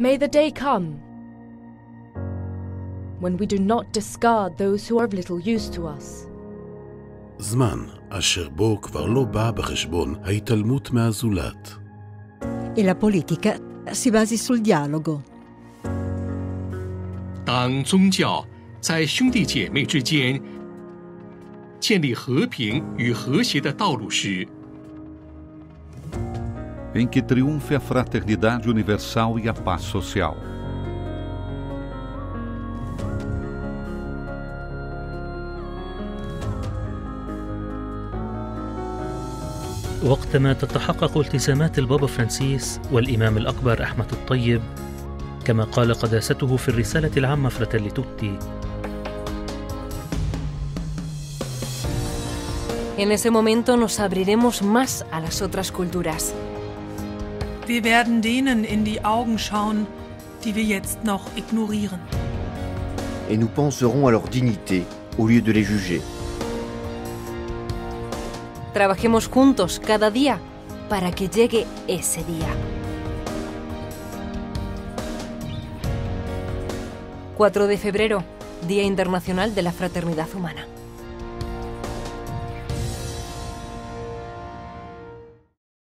May the day come when we do not discard those who are of little use to us. זמן אשר בו כבר לא באה בחשבון ההתעלמות מהזולת. E la politica si basi sul dialogo. 当宗教在兄弟姐妹之间建立和平与和谐的道路时， Em que triunfe a fraternidade universal e a paz social. وقتما تتحقق التزامات البابا فرانسيس والإمام الأكبر أحمد الطيب كما قال قداسته في الرسالة العامة فراتيلي توتي En ese momento nos abriremos más a las otras culturas. Wir werden denen in die Augen schauen, die wir jetzt noch ignorieren. Et nous penserons à leur dignité au lieu de les juger. Trabajemos juntos cada día para que llegue ese día. 4 de febrero, Día Internacional de la Fraternidad Humana.